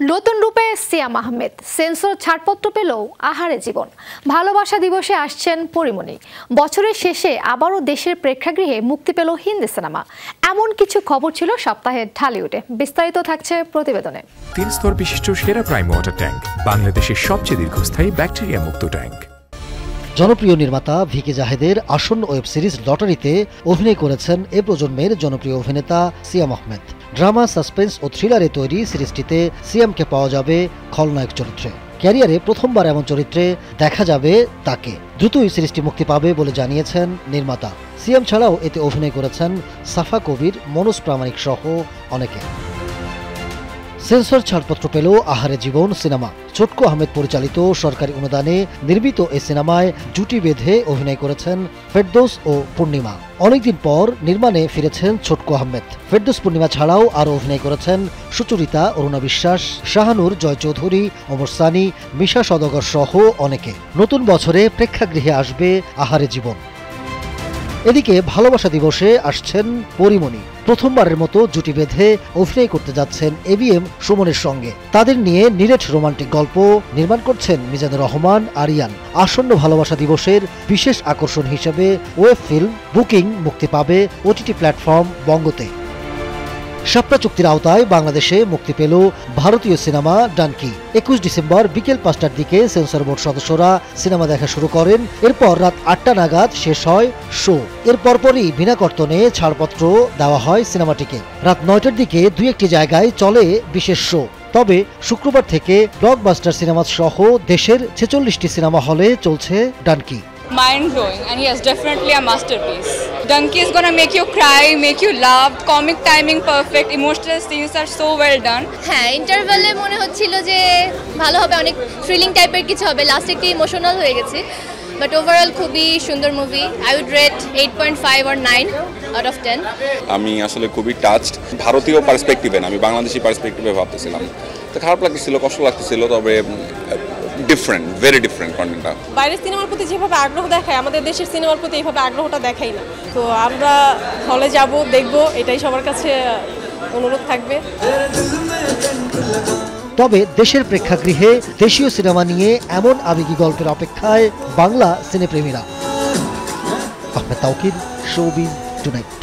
নতুন রূপে সিয়াম আহমেদ। সেন্সর ছাড়পত্র পেলেও আহারে জীবন। ভালোবাসা দিবসে আসছেন পরিমণি। বছরের শেষে আবারও দেশের প্রেক্ষাগৃহে মুক্তি পেল হিন্দি সিনেমা। এমন কিছু খবর ছিল সপ্তাহের ঢালিউডে। বিস্তারিত থাকছে প্রতিবেদনে। তিন স্তর বিশিষ্ট সেরা প্রাইম ওয়াটার ট্যাঙ্ক। বাংলাদেশের সবচেয়ে দীর্ঘস্থায়ী ব্যাকটেরিয়া মুক্ত ট্যাঙ্ক। জনপ্রিয় নির্মাতা ভিকে জাহেদের আসন্ন ওয়েব সিরিজ লটারিতে অভিনয় করেছেন এ প্রজন্মের জনপ্রিয় অভিনেতা সিয়াম আহমেদ। ড্রামা, সাসপেন্স ও থ্রিলারে তৈরি সিরিজটিতে সিএমকে পাওয়া যাবে খলনায়ক চরিত্রে। ক্যারিয়ারে প্রথমবার এমন চরিত্রে দেখা যাবে তাকে। দ্রুতই সিরিজটি মুক্তি পাবে বলে জানিয়েছেন নির্মাতা। সিএম ছাড়াও এতে অভিনয় করেছেন সাফা কবির, মনোজ প্রামাণিক সহ অনেকে। সেন্সর ছাড়পত্র পেল আহারে জীবন সিনেমা। ছোটকু আহমেদ পরিচালিত সরকারি অনুদানে নির্মিত এই সিনেমায় জুটি বেঁধে অভিনয় করেছেন ফেরদৌস ও পূর্ণিমা। অনেকদিন পর নির্মাণে ফিরেছেন ছোটকু আহমেদ। ফেরদোস পূর্ণিমা ছাড়াও আরও অভিনয় করেছেন সুচরিতা, অরুণা বিশ্বাস, শাহানুর, জয় চৌধুরী অমর সানি, মিশা সদগর সহ অনেকে। নতুন বছরে প্রেক্ষাগৃহে আসবে আহারে জীবন। এদিকে ভালোবাসা দিবসে আসছেন পরিমণি। প্রথমবারের মতো জুটি বেঁধে অভিনয় করতে যাচ্ছেন এবিএম সুমনের সঙ্গে। তাদের নিয়ে নিরেট রোমান্টিক গল্প নির্মাণ করছেন মিজানুর রহমান, আরিয়ান। আসন্ন ভালোবাসা দিবসের বিশেষ আকর্ষণ হিসেবে ওয়েব ফিল্ম বুকিং মুক্তি পাবে ওটিটি প্ল্যাটফর্ম বঙ্গতে। শাপলা চুক্তির আওতায় বাংলাদেশে মুক্তি পেল ভারতীয় সিনেমা ডানকি। একুশ ডিসেম্বর বিকেল পাঁচটার দিকে সেন্সর বোর্ড সদস্যরা সিনেমা দেখা শুরু করেন। এরপর রাত আটটা নাগাদ শেষ হয় শো। এর পরপরই বিনা কর্তনে ছাড়পত্র দেওয়া হয় সিনেমাটিকে। রাত নয়টার দিকে দুই একটি জায়গায় চলে বিশেষ শো। তবে শুক্রবার থেকে ব্লকবাস্টার সিনেমা সহ দেশের ছেচল্লিশটি সিনেমা হলে চলছে Dunki. Mind blowing and yes definitely a masterpiece. Donkey is gonna make you cry make you laugh. Comic timing perfect. Emotional scenes are so well done. হ্যাঁ ইন্টারভেলে মনে হচ্ছিল যে ভালো হবে অনেক থ্রিলিং টাইপের কিছু হবে। লাস্টে একটু ইমোশনাল হয়ে গেছে। বাট ওভারঅল খুবই সুন্দর movie I would rate eight point five R nine out of ten আমি আসলে খুবই টাচড ভারতীয় পার্সপেক্টিভে না আমি বাংলাদেশি পার্সপেক্টিভে ভাবতেছিলাম। তো খারাপ লাগতেছিল কষ্ট লাগতেছিল তবে ডিফারেন্ট ভেরি ডিফারেন্ট কন্টেন্টটা বাইরের সিনেমার প্রতি যেভাবে আগ্রহ দেখায় আমাদের দেশের সিনেমার প্রতি এইভাবে আগ্রহটা দেখাই না। তো আমরা হলে যাব দেখব এটাই সবার কাছে অনুরোধ থাকবে। তবে দেশের প্রেক্ষাগৃহে দেশীয় সিনেমা নিয়ে এমন আবেগী গল্পের অপেক্ষায় Bangla সিনেপ্রেমীরা। Ahmed Tawkir showbiz tonight.